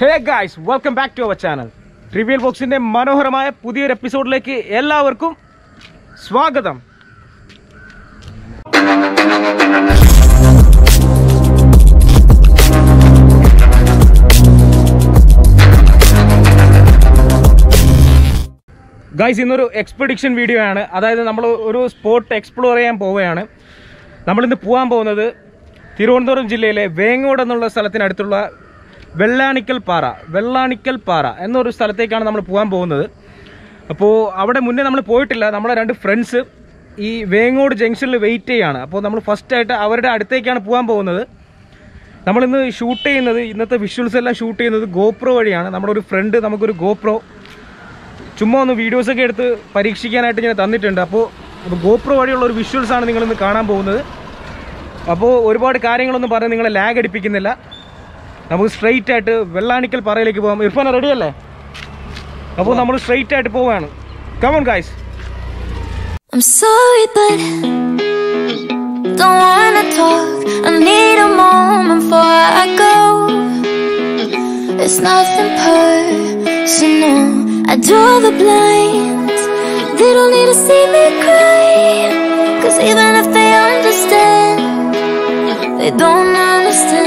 Hey guys welcome back to our channel reveal ബോക്സിന്റെ മനോഹരമായ പുതിയൊരു എപ്പിസോഡിലേക്ക് എല്ലാവർക്കും സ്വാഗതം. ഗായ്സ് ഇന്നൊരു എക്സ്പെഡിഷൻ വീഡിയോ ആണ്. അതായത് നമ്മൾ ഒരു സ്പോട്ട് എക്സ്പ്ലോർ ചെയ്യാൻ പോവുകയാണ്. നമ്മളിന്ന് പോകാൻ പോകുന്നത് തിരുവനന്തപുരം ജില്ലയിലെ വേങ്ങോട് എന്നുള്ള സ്ഥലത്തിനടുത്തുള്ള വെള്ളാണിക്കൽ പാറ വെള്ളാണിക്കൽ പാറ എന്നൊരു സ്ഥലത്തേക്കാണ് നമ്മൾ പോകാൻ പോകുന്നത്. അപ്പോൾ അവിടെ മുന്നേ നമ്മൾ പോയിട്ടില്ല. നമ്മുടെ രണ്ട് ഫ്രണ്ട്സ് ഈ വേങ്ങോട് ജംഗ്ഷനിൽ വെയിറ്റ് ചെയ്യാണ്. അപ്പോൾ നമ്മൾ ഫസ്റ്റായിട്ട് അവരുടെ അടുത്തേക്കാണ് പോകാൻ പോകുന്നത്. നമ്മളിന്ന് ഷൂട്ട് ചെയ്യുന്നത് ഇന്നത്തെ വിഷ്വൽസ് എല്ലാം ഷൂട്ട് ചെയ്യുന്നത് ഗോപ്രോ വഴിയാണ്. നമ്മുടെ ഒരു ഫ്രണ്ട് നമുക്കൊരു ഗോപ്രോ ചുമ്മാ ഒന്ന് വീഡിയോസൊക്കെ എടുത്ത് പരീക്ഷിക്കാനായിട്ട് ഇങ്ങനെ തന്നിട്ടുണ്ട്. അപ്പോൾ അപ്പോൾ ഗോപ്രോ വഴിയുള്ള ഒരു വിഷ്വൽസ് ആണ് നിങ്ങളിന്ന് കാണാൻ പോകുന്നത്. അപ്പോൾ ഒരുപാട് കാര്യങ്ങളൊന്നും പറഞ്ഞ് നിങ്ങളെ ലാഗ് അടിപ്പിക്കുന്നില്ല. നമുക്ക് സ്ട്രെയിറ്റ് ആയിട്ട് വെള്ളാണിക്കൽ പാറയിലേക്ക് പോകാം ഇർഫാൻ റെഡി അല്ലേ അപ്പോൾ നമ്മൾ സ്ട്രെയിറ്റ് ആയിട്ട് പോവാണ് come on guys I'm sorry, but don't wanna talk. I need a moment before I go. It's nothing personal. I draw the blinds. They don't need to see me cry. Cause even if they understand, they don't understand.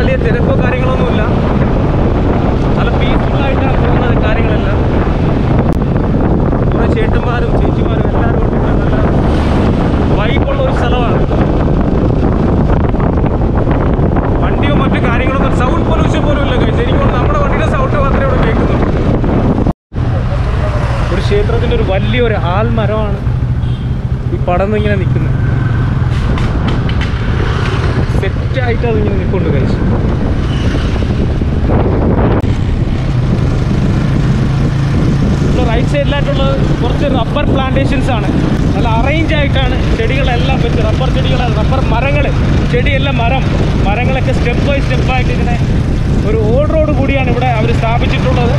വലിയ തിരക്കോ കാര്യങ്ങളൊന്നുമില്ല. നല്ല peaceful ആയിട്ടാണ് പോകുന്നത് കാര്യങ്ങളെല്ലാം. കുറേ ചേട്ടന്മാരും ചേച്ചിമാരും എല്ലാവരും കൊണ്ടിട്ട് നല്ല വൈബുള്ള ഒരു സ്ഥലമാണ്. വണ്ടിയോ മറ്റു കാര്യങ്ങളൊന്നും സൗണ്ട് പൊല്യൂഷൻ പോലും ഇല്ല ശരിക്കും നമ്മുടെ വണ്ടിയുടെ സൗണ്ട് മാത്രമേ ഇവിടെ കേൾക്കുന്നുള്ളൂ. ഒരു ക്ഷേത്രത്തിന്റെ ഒരു വലിയൊരു ആൽമരമാണ് ഈ പടന്ന് ഇങ്ങനെ നിൽക്കുന്നത്. സെറ്റായിട്ട് അതിങ്ങനെ നിൽക്കൊണ്ട് കഴിച്ചു റൈറ്റ് സൈഡിലായിട്ടുള്ളത് കുറച്ച് റബ്ബർ പ്ലാന്റേഷൻസ് ആണ് നല്ല അറേഞ്ച് ആയിട്ടാണ് ചെടികളെല്ലാം വെച്ച് റബ്ബർ ചെടികൾ റബ്ബർ മരങ്ങൾ ചെടിയെല്ലാം മരം മരങ്ങളൊക്കെ സ്റ്റെപ്പ് ബൈ സ്റ്റെപ്പായിട്ട് ഒരു ഓൾ റോഡ് കൂടിയാണ് ഇവിടെ അവർ സ്ഥാപിച്ചിട്ടുള്ളത്.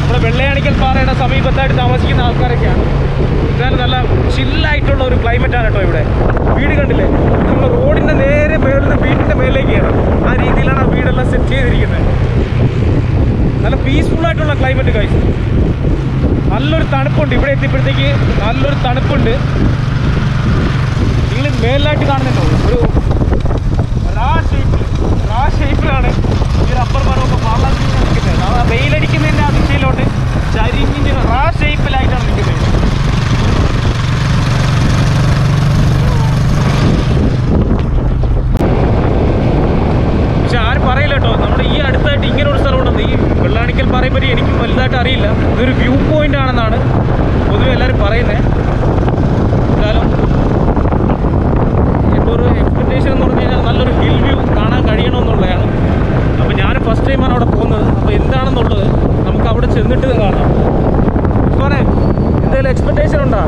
നമ്മുടെ വെള്ളയാണിക്കൽ പാറയുടെ സമീപത്തായിട്ട് താമസിക്കുന്ന ആൾക്കാരൊക്കെയാണ്. എന്നാലും നല്ല ചില്ലായിട്ടുള്ള ഒരു ക്ലൈമറ്റ് ആണ് കേട്ടോ ഇവിടെ. വീട് കണ്ടില്ലേ? നമ്മൾ റോഡിന്റെ നേരെ മേളിൽ വീടിന്റെ മേലേക്കാണ് ആ രീതിയിലാണ് ആ വീടെല്ലാം സെറ്റ് ചെയ്തിരിക്കുന്നത്. നല്ല പീസ്ഫുൾ ആയിട്ടുള്ള ക്ലൈമറ്റ് കഴിച്ചു നല്ലൊരു തണുപ്പുണ്ട്. ഇവിടെ എത്തിയപ്പോഴത്തേക്ക് നല്ലൊരു തണുപ്പുണ്ട്. മേലിലായിട്ട് കാണുന്നുണ്ടോ. ഒരു റാ ഷേപ്പിൽ റാ ഷേപ്പിലാണ് ഈ റബ്ബർ മരമൊക്കെ വളർന്ന് നിൽക്കുന്നത്. വെയിലടിക്കുന്നതിന്റെ ആ ദിശയിലോട്ട് ചരിഞ്ഞിന്റെ റാ ഷേപ്പിലായിട്ടാണ് നിൽക്കുന്നത് പക്ഷെ ആരും പറയില്ല കേട്ടോ നമ്മുടെ ഈ അടുത്തായിട്ട് ഇങ്ങനെ ഒരു സ്ഥലമുണ്ടെന്ന് ഈ വെള്ളാണിക്കൽ പാറയെ പറ്റി എനിക്കും വലുതായിട്ട് അറിയില്ല ഇതൊരു വ്യൂ പോയിന്റ് ആണെന്നാണ് പൊതുവെ എല്ലാവരും പറയുന്നത് എന്തായാലും എന്റെ ഒരു എക്സ്പെക്ടേഷൻ എന്ന് പറഞ്ഞു കഴിഞ്ഞാൽ നല്ലൊരു ഹിൽ വ്യൂ കാണാൻ കഴിയണമെന്നുള്ളതാണ് അപ്പോൾ ഞാൻ ഫസ്റ്റ് ടൈമാണ് അവിടെ പോകുന്നത് അപ്പോൾ എന്താണെന്നുള്ളത് നമുക്ക് അവിടെ ചെന്നിട്ട് കാണാം പറയാം എന്തെങ്കിലും എക്സ്പെക്ടേഷൻ ഉണ്ടോ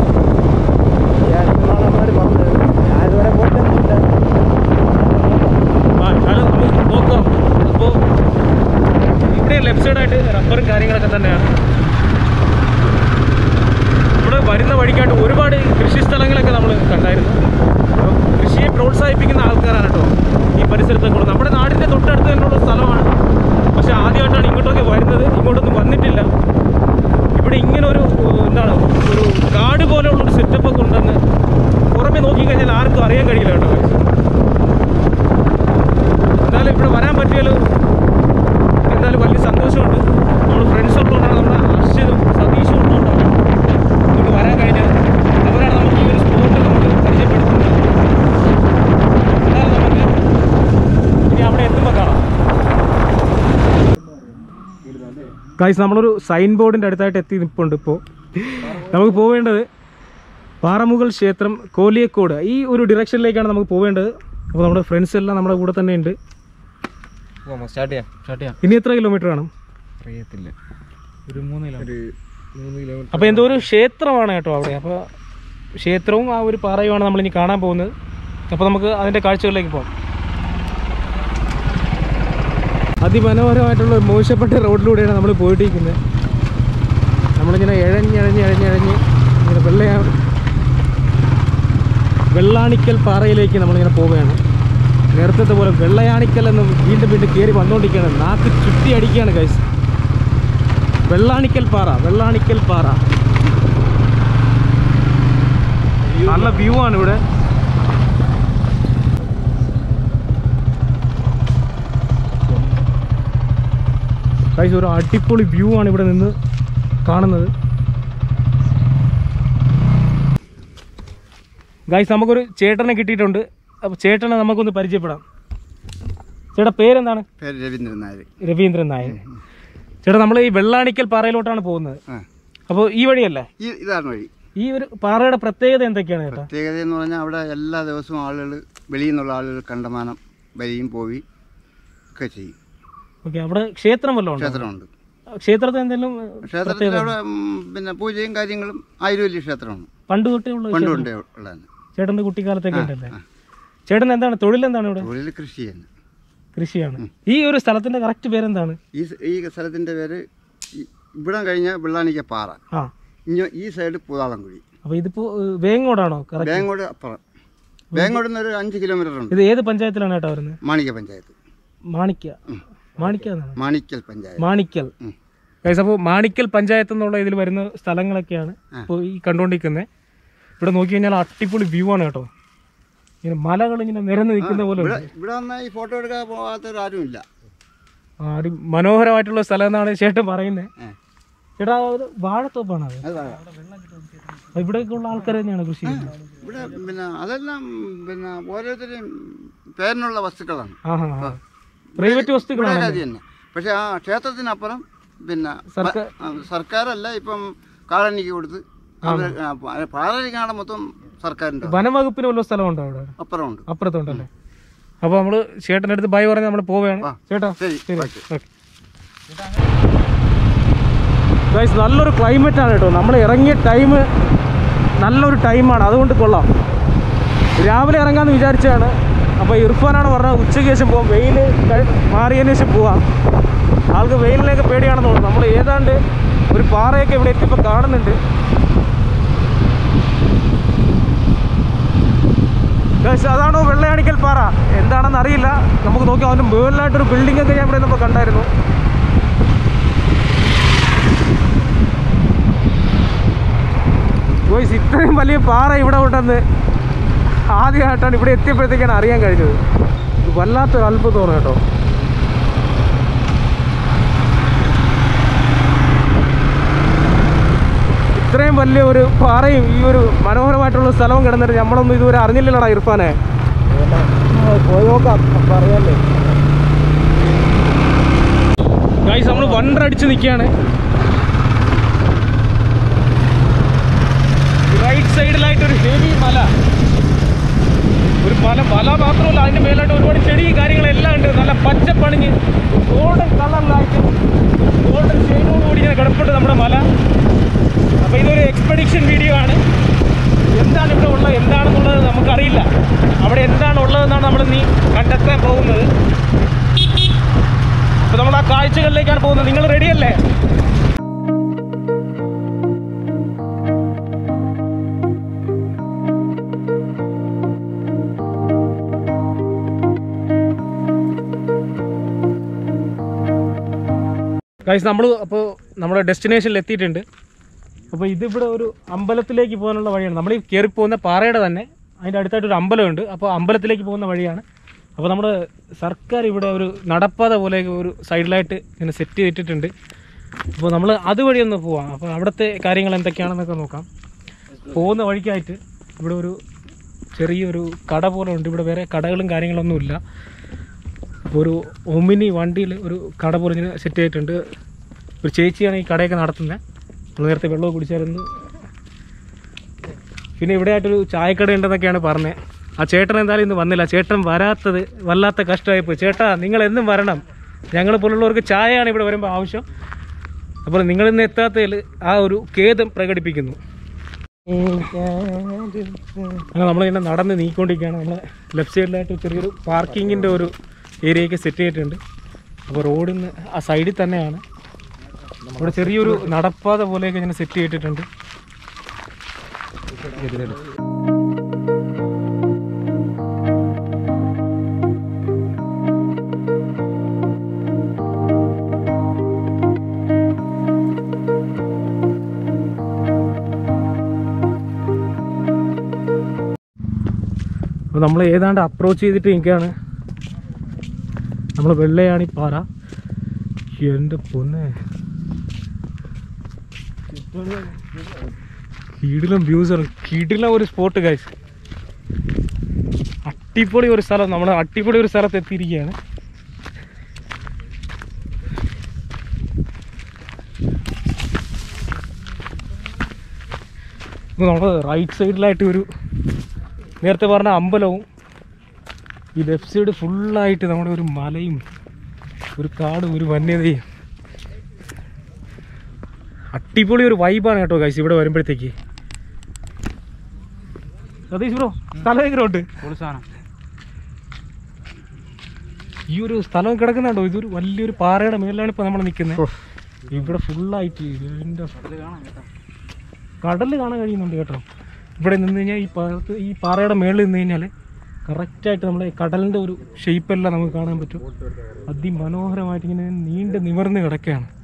ആ എന്നാലും നമുക്ക് നോക്കാം അപ്പോൾ ഇവിടെ ലെഫ്റ്റ് സൈഡായിട്ട് റബ്ബറും കാര്യങ്ങളൊക്കെ തന്നെയാണ് ഇവിടെ വരുന്ന വഴിക്കായിട്ട് ഒരുപാട് കൃഷി സ്ഥലങ്ങളൊക്കെ നമ്മൾ കണ്ടായിരുന്നു അപ്പോൾ കൃഷിയെ പ്രോത്സാഹിപ്പിക്കുന്ന ആൾക്കാരാണ് കേട്ടോ ഈ പരിസരത്തൊക്കെ ഉള്ളത് നമ്മുടെ നാടിന്റെ തൊട്ടടുത്ത് തന്നെയുള്ള സ്ഥലമാണ് പക്ഷേ ആദ്യമായിട്ടാണ് ഇങ്ങോട്ടൊക്കെ വരുന്നത് ഇങ്ങോട്ടൊന്നും വന്നിട്ടില്ല ഇവിടെ ഇങ്ങനെ ഒരു ഏഹ്, എന്താണ് ഒരു കാട് പോലെയുള്ള ഒരു സെറ്റപ്പ് ഒക്കെ ഉണ്ടെന്ന് പുറമെ നോക്കിക്കഴിഞ്ഞാൽ ആർക്കും അറിയാൻ കഴിയില്ല കേട്ടോ എന്തായാലും ഇവിടെ വരാൻ പറ്റിയാലും എന്തായാലും വലിയ സന്തോഷമുണ്ട് നമ്മൾ ഫ്രണ്ട്സ് ഉള്ളതുകൊണ്ടാണ് നമ്മുടെ ഹർഷിതും സതീഷും ഉള്ളതുകൊണ്ടാണ് നമുക്ക് വരാൻ കഴിഞ്ഞത് അവരാണ് നമുക്ക് ഈ ഒരു ഗൈസ് നമ്മളൊരു സൈൻ ബോർഡിന്റെ അടുത്തായിട്ട് എത്തി നിൽപ്പുണ്ട് ഇപ്പോൾ നമുക്ക് പോവേണ്ടത് പാറമുകൾ ക്ഷേത്രം കോലിയക്കോട്. ഈ ഒരു ഡിറക്ഷനിലേക്കാണ് നമുക്ക് പോവേണ്ടത്. അപ്പോൾ നമ്മുടെ ഫ്രണ്ട്സ് എല്ലാം നമ്മുടെ കൂടെ തന്നെ ഉണ്ട്. സ്റ്റാർട്ട് ചെയ്യാം. സ്റ്റാർട്ട് ചെയ്യാം. ഇനി എത്ര കിലോമീറ്റർ ആണ് അറിയത്തില്ല. ഒരു മൂന്ന് കിലോമീറ്റർ അപ്പോൾ എന്തോ ഒരു ക്ഷേത്രമാണ് കേട്ടോ അവിടെ. അപ്പോൾ ക്ഷേത്രവും ആ ഒരു പാറയുമാണ് നമ്മൾ ഇനി കാണാൻ പോകുന്നത്. അപ്പോൾ നമുക്ക് അതിന്റെ കാഴ്ചകളിലേക്ക് പോകാം. അതിമനോഹരമായിട്ടുള്ള മോശപ്പെട്ട റോഡിലൂടെയാണ് നമ്മൾ പോയിട്ടിരിക്കുന്നത്. നമ്മളിങ്ങനെ ഇഴഞ്ഞ് ഇഴഞ്ഞ് ഇഴഞ്ഞ് ഇഴഞ്ഞ് ഇങ്ങനെ വെള്ള വെള്ളാണിക്കൽ പാറയിലേക്ക് നമ്മളിങ്ങനെ പോവുകയാണ്. നേരത്തെ പോലെ വെള്ളയാണിക്കൽ എന്ന് വീണ്ടും വീണ്ടും കയറി വന്നുകൊണ്ടിരിക്കുകയാണ്. നാക്ക് ചുറ്റി അടിക്കുകയാണ് കൈസ് വെള്ളാണിക്കൽ പാറ വെള്ളാണിക്കൽ പാറ. നല്ല വ്യൂ ആണ് ഇവിടെ. ഗൈസ് ഒരു അടിപൊളി വ്യൂ ആണ് ഇവിടെ നിന്ന് കാണുന്നത്. ഗൈസ് നമുക്കൊരു ചേട്ടനെ കിട്ടിയിട്ടുണ്ട്. അപ്പോൾ ചേട്ടനെ നമുക്കൊന്ന് പരിചയപ്പെടാം. ചേട്ടാ പേരെന്താണ്? പേര് രവീന്ദ്രൻ നായർ. രവീന്ദ്രൻ നായർ. ചേട്ടാ നമ്മൾ ഈ വെള്ളാണിക്കൽ പാറയിലോട്ടാണ് പോകുന്നത്. അപ്പൊ അപ്പോൾ ഈ വഴിയല്ലേ? ഇതാണ് വഴി. ഈ ഒരു പാറയുടെ പ്രത്യേകത എന്തൊക്കെയാണ് പ്രത്യേകത എന്ന് പറഞ്ഞാൽ അവിടെ എല്ലാ ദിവസവും ആളുകൾ വെളിയിൽ നിന്നുള്ള ആളുകൾ കണ്ടമാനം വരികയും പോവുകയും ഒക്കെ ചെയ്യും. ഓക്കെ അവിടെ ക്ഷേത്രം വല്ലതും ക്ഷേത്രമുണ്ട്. ക്ഷേത്രത്തിൽ എന്തെങ്കിലും ക്ഷേത്രത്തിൽ അവിടെ പിന്നെ പൂജയും കാര്യങ്ങളും ആയിരവല്യ ക്ഷേത്രമാണ് പണ്ട് തൊട്ടേ ഉള്ള പണ്ട് ക്ഷേത്രം? കൊണ്ടേ ഉള്ളതാണ് ചേട്ടന്റെ കുട്ടിക്കാലത്തൊക്കെ ഉണ്ടല്ലേ? ചേട്ടൻ എന്താണ് തൊഴിൽ എന്താണ് ഇവിടെ? തൊഴിൽ കൃഷി തന്നെ കൃഷിയാണ് ഈ ഒരു സ്ഥലത്തിന്റെ കറക്റ്റ് പേരെന്താണ്? ഈ ഈ സ്ഥലത്തിന്റെ പേര് ഇവിടെ കഴിഞ്ഞ വെള്ളാണിക്ക പാറ ഇഞ്ഞ ഈ സൈഡ് പൂതാളംകുഴി. അപ്പൊ ഇതിപ്പോ വേങ്ങോടാണോ വേങ്ങോട് അപ്പുറം. വേങ്ങോട് ഒരു അഞ്ച് കിലോമീറ്റർ ഉണ്ട്. ഇത് ഏത് പഞ്ചായത്തിലാണ് ഏട്ടാ വരുന്നത്? മാണിക്യ പഞ്ചായത്ത്. എന്നാണ് മാണിക്കൽ പഞ്ചായത്ത്. മാണിക്കൽ. അപ്പോൾ മാണിക്കൽ പഞ്ചായത്ത് എന്നുള്ള ഇതിൽ വരുന്ന സ്ഥലങ്ങളൊക്കെയാണ് ഇപ്പോൾ ഈ കണ്ടുകൊണ്ടിരിക്കുന്നത്. ഇവിടെ നോക്കി കഴിഞ്ഞാൽ അടിപൊളി വ്യൂ ആണ് കേട്ടോ. ഇങ്ങനെ മലകൾ ഇങ്ങനെ നിരന്ന് നിൽക്കുന്ന പോലെ ഇവിടെ ഈ ഫോട്ടോ എടുക്കാൻ പോകാത്തവരാരുമില്ല മനോഹരമായിട്ടുള്ള സ്ഥലം എന്നാണ് ചേട്ടൻ പറയുന്നത്. ചേട്ടാ അത് വാഴത്തോപ്പാണ് അത്. ഇവിടേക്കുള്ള ആൾക്കാർ തന്നെയാണ് കൃഷി ഇവിടെ പിന്നെ അതെല്ലാം പിന്നെ ഓരോരുത്തരും പേരിനുള്ള വസ്തുക്കളാണ്. ആ. പ്രൈവറ്റ് വസ്തുക്കളാണ് പക്ഷെ ആ ക്ഷേത്രത്തിനപ്പുറം പിന്നെ സർക്കാരല്ല ഇപ്പം കാളനിക്ക് കൊടുത്ത് പാലരിക്കാണ് മൊത്തം സർക്കാരിന്റെ വനംവകുപ്പിന് വല്ല സ്ഥലമുണ്ടോ അവിടെ? അപ്പുറമുണ്ട്. അപ്പുറത്തുണ്ടല്ലേ. അപ്പൊ നമ്മൾ ചേട്ടന്റെ അടുത്ത് ബൈ പറഞ്ഞ് നമ്മൾ പോവുകയാണ്. ചേട്ടാ ശരി. ഗൈസ് നല്ലൊരു ക്ലൈമറ്റ് ആണ് കേട്ടോ. നമ്മൾ ഇറങ്ങിയ ടൈം നല്ലൊരു ടൈമാണ് അതുകൊണ്ട് കൊള്ളാം. രാവിലെ ഇറങ്ങാമെന്ന് വിചാരിച്ചാണ് അപ്പോൾ ഇർഫാനാണ് പറഞ്ഞത് ഉച്ചയ്ക്ക് ശേഷം പോകാം വെയിൽ മാറിയതിന് ശേഷം പോവാം. ആൾക്ക് വെയിലിനെയൊക്കെ പേടിയാണെന്ന് തോന്നുന്നു. നമ്മൾ ഏതാണ്ട് ഒരു പാറയൊക്കെ ഇവിടെ എത്തിയപ്പോൾ കാണുന്നുണ്ട്. അതാണോ വെള്ളയാണിക്കൽ പാറ? എന്താണെന്ന് അറിയില്ല. നമുക്ക് നോക്കി. അതിന്റെ മുകളിലായിട്ടൊരു ബിൽഡിംഗ് ഒക്കെ ഞാൻ ഇവിടെ നമ്മൾ കണ്ടായിരുന്നു. ഇത്രയും വലിയ പാറ ഇവിടെ ഉണ്ടെന്ന് ആദ്യമായിട്ടാണ് ഇവിടെ എത്തിയപ്പോഴത്തേക്കാണ് അറിയാൻ കഴിഞ്ഞത്. വല്ലാത്തൊരു അത്ഭുതമാണ് കേട്ടോ. ഇത്രയും വലിയ ഒരു പാറയും ഈ ഒരു മനോഹരമായിട്ടുള്ള സ്ഥലവും കിടന്നിട്ട് നമ്മളൊന്നും ഇതുവരെ അറിഞ്ഞില്ലടാ ഇർഫാനെ. പോയി പറയാല്ലേ നമ്മൾ വണ്ടടിച്ച് നിൽക്കുകയാണ് റൈറ്റ് സൈഡിലായിട്ടൊരു ഹെവി മല. മല മല മാത്രമല്ല അതിന്റെ മേലായിട്ട് ഒരുപാട് ചെടി കാര്യങ്ങളെല്ലാം ഉണ്ട്. ഗൈസ് നമ്മൾ അപ്പോൾ നമ്മുടെ ഡെസ്റ്റിനേഷനിൽ എത്തിയിട്ടുണ്ട്. അപ്പോൾ ഇതിവിടെ ഒരു അമ്പലത്തിലേക്ക് പോകാനുള്ള വഴിയാണ്. നമ്മൾ ഈ കയറി പോകുന്ന പാറയുടെ തന്നെ അതിന്റെ അടുത്തായിട്ട് ഒരു അമ്പലമുണ്ട്. അപ്പോൾ അമ്പലത്തിലേക്ക് പോകുന്ന വഴിയാണ്. അപ്പോൾ നമ്മൾ സർക്കാർ ഇവിടെ ഒരു നടപ്പാത പോലെ ഒരു സൈഡിലായിട്ട് ഇങ്ങനെ സെറ്റ് ചെയ്തിട്ടുണ്ട്. അപ്പോൾ നമ്മൾ അതുവഴി ഒന്ന് പോവാം. അപ്പോൾ അവിടുത്തെ കാര്യങ്ങൾ എന്തൊക്കെയാണെന്നൊക്കെ നോക്കാം. പോകുന്ന വഴിക്കായിട്ട് ഇവിടെ ഒരു ചെറിയൊരു കട പോലെ ഉണ്ട്. ഇവിടെ വേറെ കടകളും കാര്യങ്ങളൊന്നുമില്ല. ഒരു ഒമിനി വണ്ടിയിൽ ഒരു കട പൊറിഞ്ഞ് സെറ്റ് ചെയ്തിട്ടുണ്ട് ഒരു ചേച്ചിയാണ് ഈ കടയൊക്കെ നടത്തുന്നത് നമ്മൾ നേരത്തെ വെള്ളമൊക്കെ കുടിച്ചായിരുന്നു. പിന്നെ ഇവിടെ ആയിട്ടൊരു ചായക്കട ഉണ്ടെന്നൊക്കെയാണ് പറഞ്ഞത് ആ ചേട്ടൻ എന്തായാലും ഇന്ന് വന്നില്ല. ചേട്ടൻ വരാത്തത് വല്ലാത്ത കഷ്ടമായിപ്പോയി. ചേട്ടാ നിങ്ങൾ എന്നും വരണം. ഞങ്ങൾ പോലുള്ളവർക്ക് ചായയാണ് ഇവിടെ വരുമ്പോൾ ആവശ്യം. അപ്പോൾ നിങ്ങൾ ഇന്ന് എത്താത്തതിൽ ആ ഒരു ഖേദം പ്രകടിപ്പിക്കുന്നു. അങ്ങനെ നമ്മളിങ്ങനെ നടന്ന് നീക്കൊണ്ടിരിക്കുകയാണ്. നമ്മളെ ലെഫ്റ്റ് സൈഡിലായിട്ട് ചെറിയൊരു പാർക്കിങ്ങിന്റെ ഒരു ഏരിയയൊക്കെ സെറ്റ് ചെയ്തിട്ടുണ്ട്. അപ്പോൾ റോഡിൽ ആ സൈഡിൽ തന്നെയാണ്. ഇവിടെ ചെറിയൊരു നടപ്പാത പോലെയൊക്കെ ഇങ്ങനെ സെറ്റ് ചെയ്തിട്ടുണ്ട്. അപ്പോൾ നമ്മൾ ഏതാണ്ട് അപ്രോച്ച് ചെയ്തിട്ട് നിൽക്കുകയാണ്. നമ്മൾ വെള്ളയാണി പാറ. എന്റെ പൊന്നെ. കീടിലും ആണ്. കീടിലും ഒരു സ്പോട്ട് കാഴ്ച അട്ടിപ്പൊളി ഒരു സ്ഥലം നമ്മൾ അട്ടിപ്പൊളി ഒരു സ്ഥലത്ത് എത്തിയിരിക്കുകയാണ്. നമ്മൾ റൈറ്റ് സൈഡിലായിട്ട് ഒരു നേരത്തെ പറഞ്ഞ അമ്പലവും ഈ ലെഫ്റ്റ് സൈഡ് ഫുള്ളായിട്ട് നമ്മുടെ ഒരു മലയും ഒരു കാടും ഒരു വന്യതയും. അടിപൊളി ഒരു വൈബാണ് കേട്ടോ കൈസ് ഇവിടെ വരുമ്പോഴത്തേക്ക്. സതീഷ് ബ്രോ സ്ഥലം എങ്ങനെയുണ്ട്? ഈ ഒരു സ്ഥലം കിടക്കുന്നുണ്ടോ ഇതൊരു വലിയൊരു പാറയുടെ മേളിലാണ് ഇപ്പൊ നമ്മൾ നിൽക്കുന്നത് ഇവിടെ ഫുള്ളായിട്ട് ഇതിന്റെ കടൽ കാണാൻ കഴിയുന്നുണ്ട് കേട്ടോ. ഇവിടെ നിന്ന് കഴിഞ്ഞാൽ ഈ പാറത്ത് ഈ പാറയുടെ മേളിൽ നിന്ന് കഴിഞ്ഞാൽ കറക്റ്റായിട്ട് നമ്മുടെ കടലിന്റെ ഒരു ഷേപ്പെല്ലാം നമുക്ക് കാണാൻ പറ്റും. അതിമനോഹരമായിട്ട് ഇങ്ങനെ നീണ്ട് നിവർന്ന് കിടക്കുകയാണ്.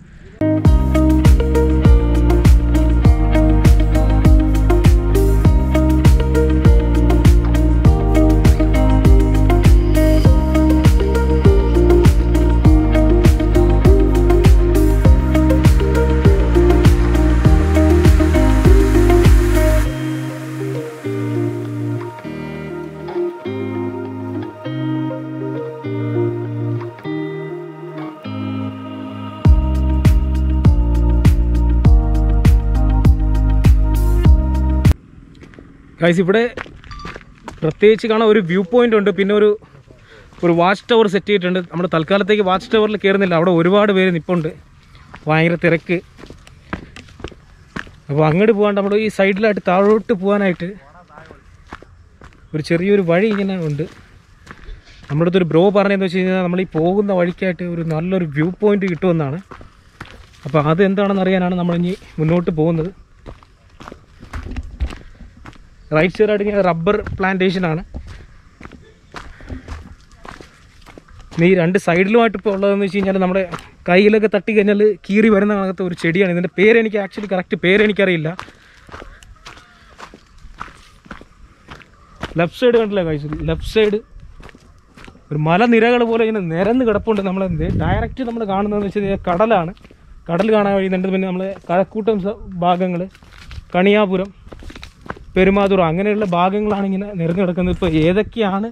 ഗൈസ് ഇവിടെ പ്രത്യേകിച്ച് കാണാൻ ഒരു വ്യൂ പോയിന്റ് ഉണ്ട്. പിന്നെ ഒരു ഒരു വാച്ച് ടവർ സെറ്റ് ചെയ്തിട്ടുണ്ട്. നമ്മൾ തൽക്കാലത്തേക്ക് വാച്ച് ടവറിൽ കയറുന്നില്ല അവിടെ ഒരുപാട് പേര് നിൽപ്പുണ്ട് ഭയങ്കര തിരക്ക്. അപ്പോൾ അങ്ങോട്ട് പോകാണ്ട് നമ്മൾ ഈ സൈഡിലായിട്ട് താഴോട്ട് പോകാനായിട്ട് ഒരു ചെറിയൊരു വഴി ഇങ്ങനെ ഉണ്ട്. നമ്മുടെ അടുത്തൊരു ബ്രോ പറഞ്ഞതെന്ന് വെച്ച് കഴിഞ്ഞാൽ നമ്മൾ ഈ പോകുന്ന വഴിക്കായിട്ട് ഒരു നല്ലൊരു വ്യൂ പോയിന്റ് കിട്ടുമെന്നാണ്. അപ്പോൾ അത് എന്താണെന്ന് അറിയാനാണ് നമ്മളിനി മുന്നോട്ട് പോകുന്നത്. റൈറ്റ് സൈഡായിട്ട് ഇങ്ങനെ റബ്ബർ പ്ലാന്റേഷനാണ് ഈ രണ്ട് സൈഡിലുമായിട്ട് ഇപ്പോൾ ഉള്ളതെന്ന് വെച്ച് കഴിഞ്ഞാൽ നമ്മുടെ കയ്യിലൊക്കെ തട്ടി കഴിഞ്ഞാൽ കീറി വരുന്ന കണക്കത്തെ ഒരു ചെടിയാണ്. ഇതിന്റെ പേര് എനിക്ക് ആക്ച്വലി കറക്റ്റ് പേര് എനിക്കറിയില്ല. ലെഫ്റ്റ് സൈഡ് കണ്ടില്ല കഴിച്ചു ലെഫ്റ്റ് സൈഡ് ഒരു മലനിരകൾ പോലെ ഇങ്ങനെ നിരന്ന് കിടപ്പുണ്ട് നമ്മൾ ഡയറക്റ്റ് നമ്മൾ കാണുന്നതെന്ന് വെച്ച് കഴിഞ്ഞാൽ കടലാണ്. കടൽ കാണാൻ കഴിയുന്നുണ്ട്. പിന്നെ നമ്മൾ കഴക്കൂട്ടം ഭാഗങ്ങൾ കണിയാപുരം പെരുമാതുറ അങ്ങനെയുള്ള ഭാഗങ്ങളാണ് ഇങ്ങനെ നിറഞ്ഞു കിടക്കുന്നത് ഇപ്പോൾ ഏതൊക്കെയാണ്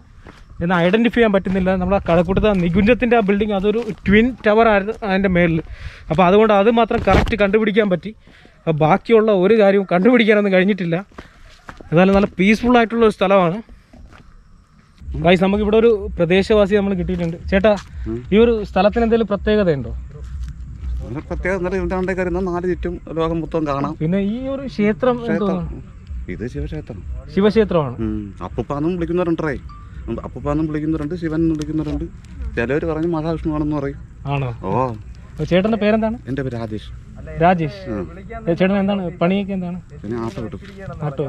എന്ന് ഐഡന്റിഫൈ ചെയ്യാൻ പറ്റുന്നില്ല. നമ്മൾ ആ കഴക്കൂട്ടത്തെ നികുഞ്ചത്തിന്റെ ആ ബിൽഡിംഗ് അതൊരു ട്വിൻ ടവർ ആയിരുന്നു അതിന്റെ മേളിൽ അപ്പോൾ അതുകൊണ്ട് അത് മാത്രം കറക്റ്റ് കണ്ടുപിടിക്കാൻ പറ്റി. ബാക്കിയുള്ള ഒരു കാര്യവും കണ്ടുപിടിക്കാനൊന്നും കഴിഞ്ഞിട്ടില്ല. എന്നാലും നല്ല പീസ്ഫുൾ ആയിട്ടുള്ള ഒരു സ്ഥലമാണ്. ഗൈസ് നമുക്കിവിടെ ഒരു പ്രദേശവാസി നമ്മൾ കിട്ടിയിട്ടുണ്ട്. ചേട്ടാ ഈ ഒരു സ്ഥലത്തിന് എന്തെങ്കിലും പ്രത്യേകതയുണ്ടോ? അങ്ങനെ പ്രത്യേകം എന്നിട്ട് ഇതിന്റെ കയറുന്ന നാല് ചുറ്റും ലോകം മൊത്തം കാണാം. പിന്നെ ഈ ഒരു ക്ഷേത്രം ഇത് ശിവക്ഷേത്രം. ശിവക്ഷേത്രമാണ്. അപ്പുപ്പാന്നും വിളിക്കുന്നവരുണ്ടേ അപ്പുപ്പാന്നും വിളിക്കുന്നവരുണ്ട് ശിവൻ എന്നും വിളിക്കുന്നവരുണ്ട് ചിലവര് പറഞ്ഞു മഹാവിഷ്ണു ആണെന്ന് പറയും. ആണോ? ഓ. ചേട്ടന്റെ പേരെന്താണ്? എന്റെ പേര് രാജേഷ്. രാജേഷ്. ചേട്ടൻ എന്താണ്? പണിയൊക്കെ എന്താണ്? ആട്ടോ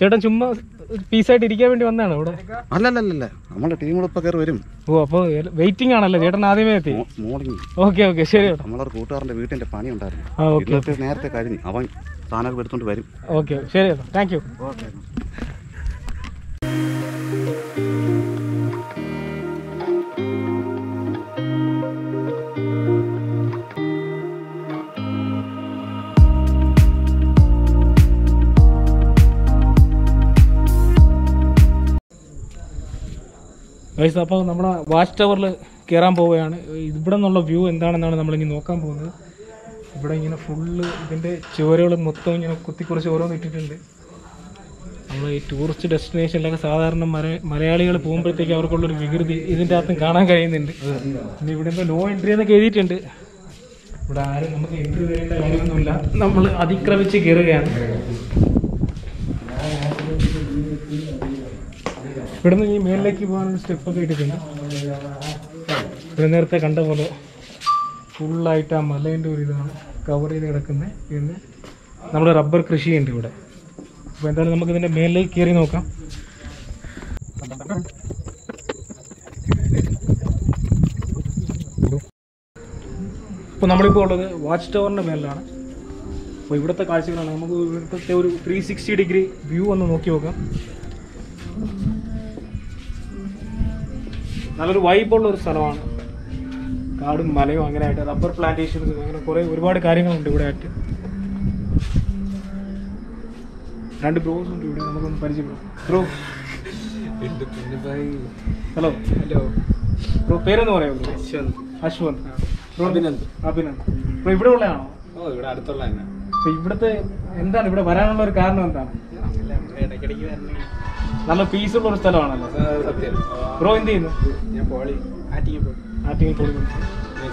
ചേട്ടൻ ചുമ്മാ പീസായിട്ട് ഇരിക്കാൻ വേണ്ടി വന്നാണ് ഇവിടെ? അല്ലല്ലല്ല നമ്മുടെ ടീം ഇപ്പം കയറി വരും. ഓ അപ്പൊ വെയിറ്റിംഗ് ആണല്ലേ. ചേട്ടൻ ആദ്യമേ എത്തി. Morning okay okay. ശരി. നമ്മളൊരു കൂട്ടുകാരന്റെ വീട്ടിന്റെ പണി ഉണ്ടായിരുന്നു നേരത്തെ കഴിഞ്ഞു. അവൻ സാധനമൊക്കെ എടുത്തോണ്ട് വരും. ഓക്കെ ശരി താങ്ക് യു ഗൈസ് അപ്പോൾ നമ്മുടെ വാച്ച് ടവറിൽ കയറാൻ പോവുകയാണ്. ഇവിടെ നിന്നുള്ള വ്യൂ എന്താണെന്നാണ് നമ്മളിനി നോക്കാൻ പോകുന്നത്. ഇവിടെ ഇങ്ങനെ ഫുള്ള് ഇതിന്റെ ചുവരുകൾ മൊത്തം ഇങ്ങനെ കുത്തിക്കുറിച്ച് ഓരോന്ന് ഇട്ടിട്ടുണ്ട്. നമ്മൾ ഈ ടൂറിസ്റ്റ് ഡെസ്റ്റിനേഷനിലൊക്കെ സാധാരണ മല മലയാളികൾ പോകുമ്പോഴത്തേക്ക് അവർക്കുള്ളൊരു വികൃതി ഇതിന്റെ അകത്തും കാണാൻ കഴിയുന്നുണ്ട്. പിന്നെ ഇവിടെ നോ എൻട്രി എന്നൊക്കെ എഴുതിയിട്ടുണ്ട്. ഇവിടെ ആരും നമുക്ക് എൻട്രി തരേണ്ട കാര്യമൊന്നുമില്ല. നമ്മൾ അതിക്രമിച്ച് കയറുകയാണ് ഇവിടുന്ന് ഈ മേളിലേക്ക് പോകാനുള്ള സ്റ്റെപ്പൊക്കെ ഇട്ടിട്ടുണ്ട്. ഇവിടെ നേരത്തെ കണ്ട പോലെ ഫുള്ളായിട്ട് ആ മലേന്റെ ഒരു ഇതാണ് കവർ ചെയ്ത് കിടക്കുന്നത് പിന്നെ നമ്മൾ റബ്ബർ കൃഷിയുണ്ട് ഇവിടെ. അപ്പോൾ എന്തായാലും നമുക്ക് ഇതിന്റെ മേലിലേക്ക് കയറി നോക്കാം. ഇപ്പോൾ നമ്മളിപ്പോൾ ഉള്ളത് വാച്ച് ടവറിന്റെ മേലിലാണ്. അപ്പോൾ ഇവിടുത്തെ കാഴ്ചകളാണ്. നമുക്ക് ഇവിടുത്തെ ഒരു ത്രീ സിക്സ്റ്റി ഡിഗ്രി വ്യൂ ഒന്ന് നോക്കി നോക്കാം. നല്ലൊരു വൈബുള്ള ഒരു സ്ഥലമാണ്. കാടും മലയും അങ്ങനെ ആയിട്ട് റബ്ബർ പ്ലാന്റേഷൻസ് അങ്ങനെ കുറേ ഒരുപാട് കാര്യങ്ങളുണ്ട് ഇവിടെ ആയിട്ട്. രണ്ട് ബ്രോസ് ഉണ്ട് ഇവിടെ നമുക്കൊന്ന് പരിചയപ്പെടാം. ബ്രോ ഹലോ ഹലോ ബ്രോ പേരൊന്ന് പറയാമോ അശ്വന്ത് അശ്വന്ത് ബ്രോ അഭിനന്ദ്. അഭിനന്ദ്. ബ്രോ ഇവിടെ ഉള്ളതാണോ? ഓ ഇവിടെ അടുത്തുള്ള തന്നെ. അപ്പൊ ഇവിടുത്തെ എന്താണ് ഇവിടെ വരാനുള്ള ഒരു കാരണം എന്താണ്? ഇടയ്ക്കിടയ്ക്ക് വരണേ. നല്ല പീസുള്ള ഒരു സ്ഥലമാണല്ലോ. സത്യം. ബ്രോ എന്ത് ചെയ്യുന്നു? ഞാൻ പോളി. ആറ്റിങ്ങി പോയി ആറ്റിങ്ങൽ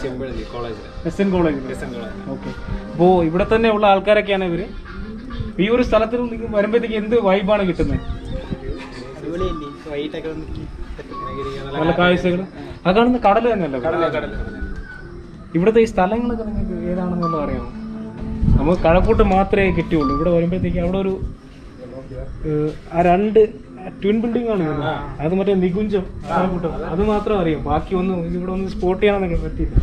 ചെമ്പഴന്തി കോളേജിൽ S N college S N college okay. അപ്പോൾ ഇവിടെ തന്നെ ഉള്ള ആൾക്കാരൊക്കെയാണ് ഇവർ. ഈ ഒരു സ്ഥലത്തിൽ നിങ്ങൾ വരുമ്പോഴത്തേക്ക് എന്ത് വൈബാണ് കിട്ടുന്നത് നല്ല കാഴ്ചകൾ. ആ കാണുന്ന കടൽ തന്നെയല്ലേ? ഇവിടെ? ഇവിടുത്തെ ഈ സ്ഥലങ്ങളൊക്കെ നിങ്ങൾക്ക് ഏതാണെന്നുള്ള അറിയാമോ? നമുക്ക് കഴക്കൂട്ട് മാത്രമേ കിട്ടിയുള്ളൂ. ഇവിടെ വരുമ്പോഴത്തേക്ക് അവിടെ ഒരു ആ രണ്ട് ട്വിൻ ബിൽഡിംഗ് ആണ് അത് മറ്റേ നികുഞ്ചം. അത് മാത്രം അറിയാം. ബാക്കി ഒന്നും ഇവിടെ ഒന്ന് സ്പോട്ട് ചെയ്യാനൊക്കെ പറ്റിയില്ല.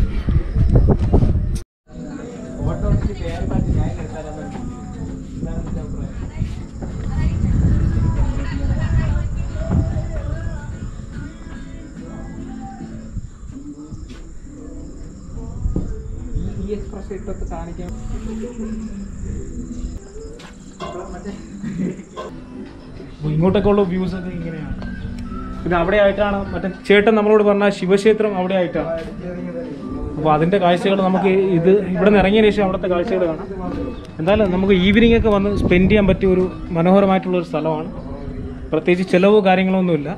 ഈ എക്സ്പ്രസ് ഇട്ടൊക്കെ കാണിക്കാൻ ഇങ്ങോട്ടൊക്കെ ഉള്ള വ്യൂസ് ഒക്കെ ഇങ്ങനെയാണ്. പിന്നെ അവിടെ ആയിട്ടാണ് മറ്റേ ചേട്ടൻ നമ്മളോട് പറഞ്ഞ ശിവക്ഷേത്രം അവിടെ ആയിട്ടാണ്. അപ്പോൾ അതിന്റെ കാഴ്ചകൾ നമുക്ക് ഇത് ഇവിടെ നിന്ന് ഇറങ്ങിയതിന് ശേഷം അവിടുത്തെ കാഴ്ചകൾ കാണാം. എന്തായാലും നമുക്ക് ഈവനിങ് ഒക്കെ വന്ന് സ്പെൻഡ് ചെയ്യാൻ പറ്റിയ ഒരു മനോഹരമായിട്ടുള്ള ഒരു സ്ഥലമാണ്. പ്രത്യേകിച്ച് ചിലവോ കാര്യങ്ങളൊന്നുമില്ല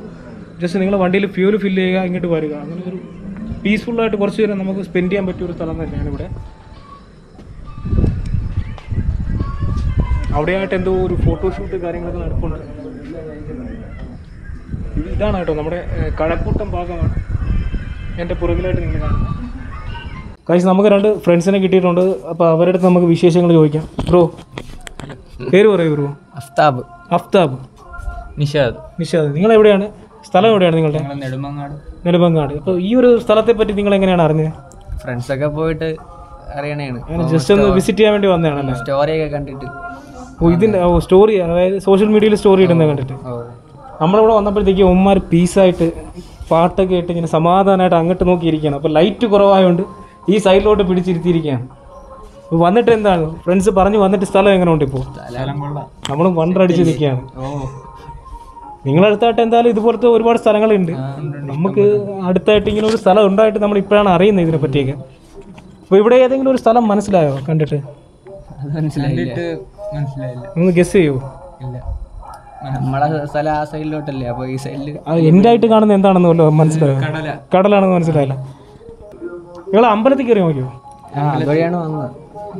ജസ്റ്റ് നിങ്ങൾ വണ്ടിയിൽ ഫ്യൂൽ ഫില്ല് ചെയ്യുക ഇങ്ങോട്ട് വരിക. അങ്ങനെ ഒരു പീസ്ഫുള്ളായിട്ട് കുറച്ച് നേരം നമുക്ക് സ്പെൻഡ് ചെയ്യാൻ പറ്റിയ ഒരു സ്ഥലം തന്നെയാണ് ഇവിടെ. അവിടെയായിട്ട് എന്തോ ഒരു ഫോട്ടോഷൂട്ട് കാര്യങ്ങളൊക്കെ നടക്കുന്നുണ്ട് ഇതാണ് കേട്ടോ നമ്മുടെ കഴക്കൂട്ടം ഭാഗമാണ്. എന്റെ പുറകിലായിട്ട് നിങ്ങൾ കാണുന്നത്. കാശ് നമുക്ക് രണ്ട് ഫ്രണ്ട്സിനെ കിട്ടിയിട്ടുണ്ട്. അപ്പോൾ അവരുടെ അടുത്ത് നമുക്ക് വിശേഷങ്ങൾ ചോദിക്കാം. ബ്രോ പേര് പറയൂ ബ്രോ അഫ്താബ്. അഫ്താബ്. നിഷാദ്. നിഷാദ്. നിങ്ങൾ എവിടെയാണ്? സ്ഥലം എവിടെയാണ് നിങ്ങളുടെ? നെടുമങ്ങാട്. നെടുമങ്ങാട്. അപ്പോൾ ഈ ഒരു സ്ഥലത്തെ പറ്റി നിങ്ങൾ എങ്ങനെയാണ് അറിഞ്ഞത്? ഫ്രണ്ട്സൊക്കെ പോയിട്ട് അറിയണേണ്. അങ്ങനെ ജസ്റ്റ് ഒന്ന് വിസിറ്റ് ചെയ്യാൻ വേണ്ടി വന്നതാണല്ലോ? സ്റ്റോറിയൊക്കെ കണ്ടിട്ട്. ഓ ഇതിന്റെ ഓ സ്റ്റോറി അതായത് സോഷ്യൽ മീഡിയയിൽ സ്റ്റോറി ഇടുന്നത് കണ്ടിട്ട്. നമ്മളിവിടെ വന്നപ്പോഴത്തേക്ക് ഉമ്മാർ പീസായിട്ട് പാട്ടൊക്കെ ഇട്ട് ഇങ്ങനെ സമാധാനമായിട്ട് അങ്ങോട്ട് നോക്കിയിരിക്കുകയാണ്. അപ്പോൾ ലൈറ്റ് കുറവായതുകൊണ്ട് ഈ സൈഡിലോട്ട് പിടിച്ചിരുത്തിയിരിക്കുകയാണ്. വന്നിട്ട് എന്താണ്? ഫ്രണ്ട്സ് പറഞ്ഞു വന്നിട്ട് സ്ഥലം എങ്ങനെ ഉണ്ട് ഇപ്പോൾ നമ്മളും വണ്ടടിച്ച് നിൽക്കുകയാണ്. നിങ്ങളടുത്തായിട്ട് എന്തായാലും ഇതുപോലത്തെ ഒരുപാട് സ്ഥലങ്ങളുണ്ട്. നമുക്ക് അടുത്തായിട്ട് ഇങ്ങനെ ഒരു സ്ഥലം ഉണ്ടായിട്ട് നമ്മൾ ഇപ്പോഴാണ് അറിയുന്നത് ഇതിനെ പറ്റിയൊക്കെ. അപ്പോൾ ഇവിടെ ഏതെങ്കിലും ഒരു സ്ഥലം മനസ്സിലായോ കണ്ടിട്ട്? മനസ്സിലായില്ല. ഒന്ന് ഗസ് ചെയ്യുമോ ഇല്ല. നമ്മളെ സ്ഥലം ആ സൈഡിലോട്ടല്ലേ? അപ്പൊ ഈ സൈഡിൽ എന്റെ ആയിട്ട് കാണുന്ന എന്താണെന്ന് വല്ലോ മനസ്സിലായോ? കടല. കടലാണെന്ന് മനസ്സിലായില്ല. നിങ്ങൾ അമ്പലത്തിൽ കയറി നോക്കിയോ? അതുവഴിയാണ് വന്നത്.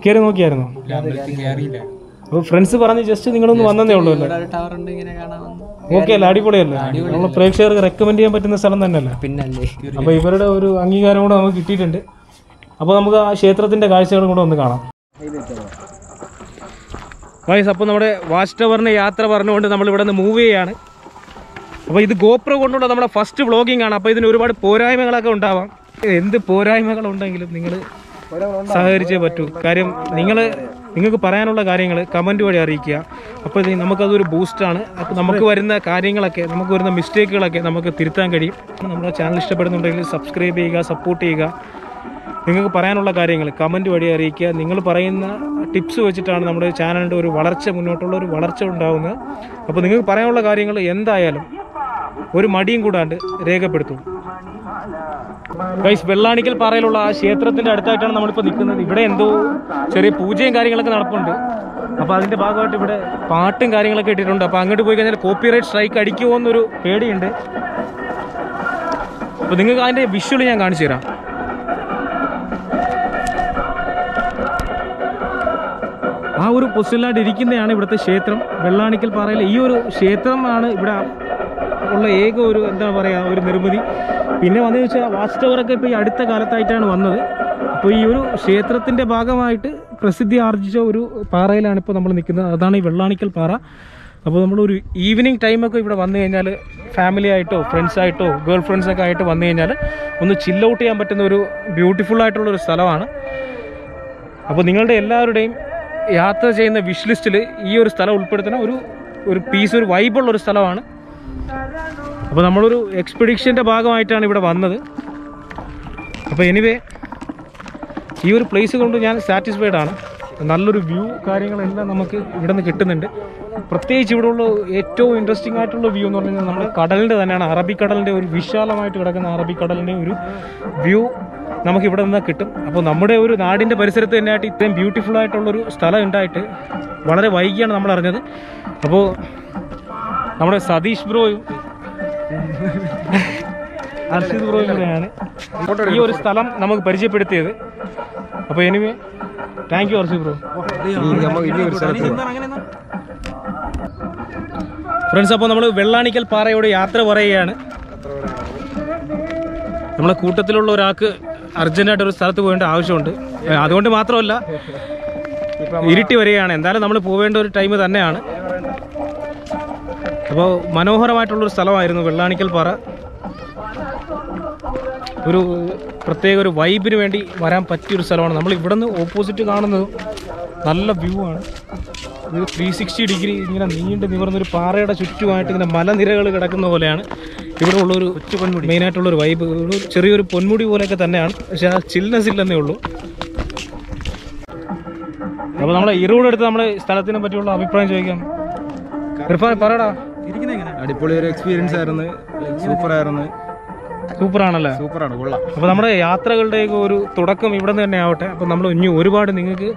കയറി നോക്കിയായിരുന്നു? അപ്പൊ അപ്പോൾ ഫ്രണ്ട്സ് പറഞ്ഞ് ജസ്റ്റ് നിങ്ങളൊന്ന് വന്നതേ ഉള്ളൂ അല്ലേ? ഇവിടെ ടവർ ഉണ്ട് ഇങ്ങനെ കാണാൻ വന്നു ഓക്കെ അല്ല? അടിപൊളിയല്ലേ? നമ്മൾ പ്രേക്ഷകർക്ക് റെക്കമെൻഡ് ചെയ്യാൻ പറ്റുന്ന സ്ഥലം തന്നെയല്ലേ? പിന്നല്ലേ. അപ്പോൾ ഇവരുടെ ഒരു അംഗീകാരം കൂടെ നമുക്ക് കിട്ടിയിട്ടുണ്ട്. അപ്പോൾ നമുക്ക് ആ ക്ഷേത്രത്തിന്റെ കാഴ്ചകളും കൂടെ ഒന്ന് കാണാം. ഗൈസ് അപ്പോൾ നമ്മുടെ വാച്ച് ടവറിന്റെ യാത്ര പറഞ്ഞുകൊണ്ട് നമ്മൾ ഇവിടെ നിന്ന് മൂവ് ചെയ്യാണ്. അപ്പോൾ ഇത് ഗോപ്രോ കൊണ്ടുള്ള നമ്മുടെ ഫസ്റ്റ് വ്ളോഗിംഗ് ആണ്. അപ്പോൾ ഇതിന് ഒരുപാട് പോരായ്മകളൊക്കെ ഉണ്ടാവാം. എന്ത് പോരായ്മകളുണ്ടെങ്കിലും നിങ്ങൾ സഹകരിച്ചേ പറ്റൂ. കാര്യം നിങ്ങൾ നിങ്ങൾക്ക് പറയാനുള്ള കാര്യങ്ങൾ കമന്റ് വഴി അറിയിക്കുക. അപ്പോൾ ഇത് നമുക്കതൊരു ബൂസ്റ്റാണ് അപ്പോൾ നമുക്ക് വരുന്ന കാര്യങ്ങളൊക്കെ നമുക്ക് വരുന്ന മിസ്റ്റേക്കുകളൊക്കെ നമുക്ക് തിരുത്താൻ കഴിയും. നമ്മുടെ ചാനൽ ഇഷ്ടപ്പെടുന്നുണ്ടെങ്കിൽ സബ്സ്ക്രൈബ് ചെയ്യുക സപ്പോർട്ട് ചെയ്യുക. നിങ്ങൾക്ക് പറയാനുള്ള കാര്യങ്ങൾ കമന്റ് വഴി അറിയിക്കുക. നിങ്ങൾ പറയുന്ന ടിപ്സ് വെച്ചിട്ടാണ് നമ്മുടെ ചാനലിന്റെ ഒരു വളർച്ച മുന്നോട്ടുള്ള ഒരു വളർച്ച ഉണ്ടാകുന്നത് അപ്പോൾ നിങ്ങൾക്ക് പറയാനുള്ള കാര്യങ്ങൾ എന്തായാലും ഒരു മടിയും കൂടാണ്ട് രേഖപ്പെടുത്തും. ഗൈസ് വെള്ളാണിക്കൽ പാറയിലുള്ള ആ ക്ഷേത്രത്തിന്റെ അടുത്തായിട്ടാണ് നമ്മളിപ്പോൾ നിൽക്കുന്നത്. ഇവിടെ എന്തോ ചെറിയ പൂജയും കാര്യങ്ങളൊക്കെ നടപ്പുണ്ട്. അപ്പോൾ അതിന്റെ ഭാഗമായിട്ട് ഇവിടെ പാട്ടും കാര്യങ്ങളൊക്കെ ഇട്ടിട്ടുണ്ട്. അപ്പോൾ അങ്ങോട്ട് പോയി കഴിഞ്ഞാൽ കോപ്പിറൈറ്റ് സ്ട്രൈക്ക് അടിക്കുമോ എന്നൊരു പേടിയുണ്ട്. അപ്പോൾ നിങ്ങൾക്ക് അതിന്റെ വിഷ്വൽ ഞാൻ കാണിച്ചു തരാം. ആ ഒരു പൊസിഷനിലായിട്ട് ഇരിക്കുന്നതാണ് ഇവിടുത്തെ ക്ഷേത്രം. വെള്ളാണിക്കൽ പാറയിൽ ഈ ഒരു ക്ഷേത്രമാണ് ഇവിടെ ഉള്ള ഏക ഒരു എന്താ പറയുക ഒരു നിർമ്മിതി. പിന്നെ വന്നു വെച്ചാൽ വാച്ച് ടവറൊക്കെ ഇപ്പോൾ ഈ അടുത്ത കാലത്തായിട്ടാണ് വന്നത്. അപ്പോൾ ഈ ഒരു ക്ഷേത്രത്തിന്റെ ഭാഗമായിട്ട് പ്രസിദ്ധി ആർജിച്ച ഒരു പാറയിലാണ് ഇപ്പോൾ നമ്മൾ നിൽക്കുന്നത്. അതാണ് ഈ വെള്ളാണിക്കൽ പാറ. അപ്പോൾ നമ്മളൊരു ഈവനിങ് ടൈമൊക്കെ ഇവിടെ വന്നു കഴിഞ്ഞാൽ ഫാമിലി ആയിട്ടോ ഫ്രണ്ട്സ് ആയിട്ടോ ഗേൾ ഫ്രണ്ട്സൊക്കെ ആയിട്ട് വന്നു കഴിഞ്ഞാൽ ഒന്ന് ചില്ലൗട്ട് ചെയ്യാൻ പറ്റുന്ന ഒരു ബ്യൂട്ടിഫുൾ ആയിട്ടുള്ള ഒരു സ്ഥലമാണ്. അപ്പോൾ നിങ്ങളുടെ എല്ലാവരുടെയും യാത്ര ചെയ്യുന്ന വിഷ് ലിസ്റ്റിൽ ഈ ഒരു സ്ഥലം ഉൾപ്പെടുത്തുന്ന ഒരു ഒരു പീസ് ഒരു വൈബുള്ള ഒരു സ്ഥലമാണ്. അപ്പോൾ നമ്മളൊരു എക്സ്പെഡിഷന്റെ ഭാഗമായിട്ടാണ് ഇവിടെ വന്നത്. അപ്പോൾ എനിവേ ഈ ഒരു പ്ലേസ് കൊണ്ട് ഞാൻ സാറ്റിസ്ഫൈഡ് ആണ്. നല്ലൊരു വ്യൂ കാര്യങ്ങളെല്ലാം നമുക്ക് ഇവിടെ നിന്ന് കിട്ടുന്നുണ്ട്. പ്രത്യേകിച്ച് ഇവിടെയുള്ള ഏറ്റവും ഇൻട്രസ്റ്റിംഗ് ആയിട്ടുള്ള വ്യൂ എന്ന് പറഞ്ഞാൽ നമ്മുടെ കടലിന്റെ തന്നെയാണ്. അറബിക്കടലിന്റെ ഒരു വിശാലമായിട്ട് കിടക്കുന്ന അറബിക്കടലിന്റെ ഒരു വ്യൂ നമുക്ക് ഇവിടെ നിന്ന് കിട്ടും. അപ്പോൾ നമ്മുടെ ഒരു നാടിന്റെ പരിസരത്ത് തന്നെയായിട്ട് ഇത്രയും ബ്യൂട്ടിഫുൾ ആയിട്ടുള്ളൊരു സ്ഥലം ഉണ്ടായിട്ട് വളരെ വൈകിയാണ് നമ്മൾ അറിഞ്ഞത്. അപ്പോൾ നമ്മുടെ സതീഷ് ബ്രോയും അർഷിത് ബ്രോയും കൂടെയാണ് ഈ ഒരു സ്ഥലം നമുക്ക് പരിചയപ്പെടുത്തിയത്. അപ്പോൾ anyway thank you Arshith bro. Friends അപ്പോൾ നമ്മൾ വെള്ളാണിക്കൽ പാറയോട് യാത്ര പറയുകയാണ്. നമ്മളെ കൂട്ടത്തിലുള്ള ഒരാൾക്ക് അർജന്റായിട്ട് ഒരു സ്ഥലത്ത് പോകേണ്ട ആവശ്യമുണ്ട്. അതുകൊണ്ട് മാത്രമല്ല ഇരുട്ടി വരികയാണ്. എന്തായാലും നമ്മൾ പോവേണ്ട ഒരു ടൈം തന്നെയാണ്. അപ്പോൾ മനോഹരമായിട്ടുള്ളൊരു സ്ഥലമായിരുന്നു വെള്ളാണിക്കൽ പാറ. ഒരു പ്രത്യേക ഒരു വൈബിന് വേണ്ടി വരാൻ പറ്റിയൊരു സ്ഥലമാണ്. നമ്മൾ ഇവിടെ നിന്ന് ഓപ്പോസിറ്റ് കാണുന്നത് നല്ല വ്യൂ ആണ്. ഒരു ത്രീ സിക്സ്റ്റി ഡിഗ്രി ഇങ്ങനെ നീണ്ട് നിവർന്നൊരു പാറയുടെ ചുറ്റുമായിട്ട് ഇങ്ങനെ മലനിരകൾ കിടക്കുന്ന പോലെയാണ്. ഇവിടെ ഉള്ളൊരു മെയിനായിട്ടുള്ളൊരു വൈബ് ഒരു ചെറിയൊരു പൊന്മുടി പോലെയൊക്കെ തന്നെയാണ്. പക്ഷെ ആ ചിൽനെസ് ഇല്ലെന്നേ ഉള്ളൂ. അപ്പോൾ നമ്മളെ ഇറോഡ് എടുത്ത് നമ്മുടെ സ്ഥലത്തിനെ പറ്റിയുള്ള അഭിപ്രായം ചോദിക്കാം. പറയടാ അടിപൊളി ഒരു എക്സ്പീരിയൻസ് ആയിരുന്നു. സൂപ്പർ ആയിരുന്നു. സൂപ്പർ ആണല്ലേ സൂപ്പറാണ് കൊള്ളാം. അപ്പോൾ നമ്മുടെ യാത്രകളുടെയൊക്കെ ഒരു തുടക്കം ഇവിടെ നിന്ന് തന്നെ ആവട്ടെ. അപ്പോൾ നമ്മൾ ഇനി ഒരുപാട് നിങ്ങൾക്ക്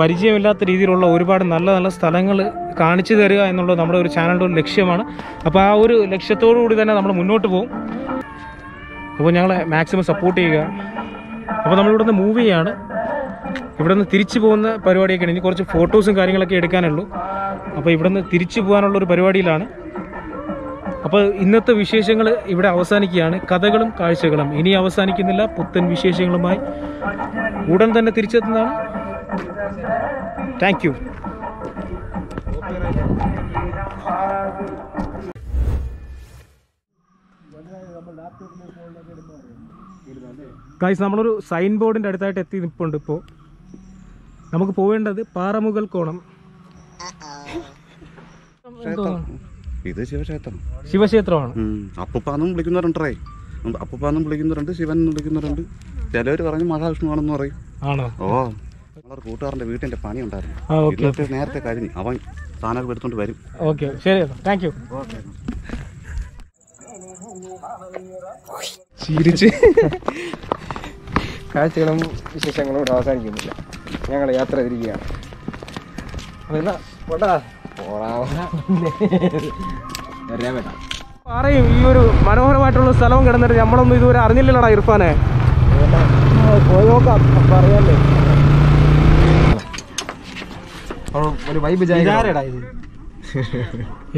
പരിചയമില്ലാത്ത രീതിയിലുള്ള ഒരുപാട് നല്ല നല്ല സ്ഥലങ്ങൾ കാണിച്ചു തരിക എന്നുള്ളത് നമ്മുടെ ഒരു ചാനലിന്റെ ഒരു ലക്ഷ്യമാണ്. അപ്പോൾ ആ ഒരു ലക്ഷ്യത്തോടു കൂടി തന്നെ നമ്മൾ മുന്നോട്ട് പോകും. അപ്പോൾ ഞങ്ങളെ മാക്സിമം സപ്പോർട്ട് ചെയ്യുക. അപ്പോൾ നമ്മളിവിടെ നിന്ന് മൂവ് ചെയ്യാണ്. ഇവിടെ നിന്ന് തിരിച്ചു പോകുന്ന പരിപാടിയൊക്കെയാണ്. ഇനി കുറച്ച് ഫോട്ടോസും കാര്യങ്ങളൊക്കെ എടുക്കാനുള്ളൂ. അപ്പോൾ ഇവിടെ നിന്ന് തിരിച്ചു പോകാനുള്ള ഒരു പരിപാടിയിലാണ്. അപ്പോൾ ഇന്നത്തെ വിശേഷങ്ങൾ ഇവിടെ അവസാനിക്കുകയാണ്. കഥകളും കാഴ്ചകളും. ഇനി അവസാനിക്കുന്നില്ല. പുത്തൻ വിശേഷങ്ങളുമായി ഉടൻ തന്നെ തിരിച്ചെത്തുന്നതാണ്. താങ്ക് യു ഗൈസ് നമ്മളൊരു സൈൻ ബോർഡിന്റെ അടുത്തായിട്ട് എത്തി നിൽപ്പുണ്ട് ഇപ്പോൾ നമുക്ക് പോവേണ്ടത് പാറമുകൾ കോണം? ഇത് ശിവക്ഷേത്രം. ശിവക്ഷേത്രമാണ്. അപ്പുപ്പാന്നും അപ്പൂപ്പാന്നും വിളിക്കുന്നവരുണ്ടേ അപ്പുപ്പാന്നും വിളിക്കുന്നവരുണ്ട് ശിവൻ വിളിക്കുന്നവരുണ്ട്. ചിലവർ പറഞ്ഞ് മഹാവിഷ്ണുവാണെന്ന് പറയും. ആണോ? ഓ. നമ്മളൊരു വീട്ടിന്റെ പണി ഉണ്ടായിരുന്നു. ഇന്നത്തെ നേരത്തെ കഴിഞ്ഞു അവൻ സാധനമൊക്കെ എടുത്തോണ്ട് വരും. ഓക്കെ ശരി താങ്ക് യു ചിരിച്ച്. കാഴ്ചകളും വിശേഷങ്ങളും ഇവിടെ അവസാനിക്കുന്നില്ല. ഞങ്ങൾ യാത്ര തിരിക്കുകയാണ് പറയും ഈ ഒരു മനോഹരമായിട്ടുള്ള സ്ഥലവും കിടന്നിട്ട് നമ്മളൊന്നും ഇതുവരെ അറിഞ്ഞില്ലല്ലോടാ ഇർഫാനെ? പോയി നോക്കാം അപ്പൊ ഒരു വൈബ് ജായ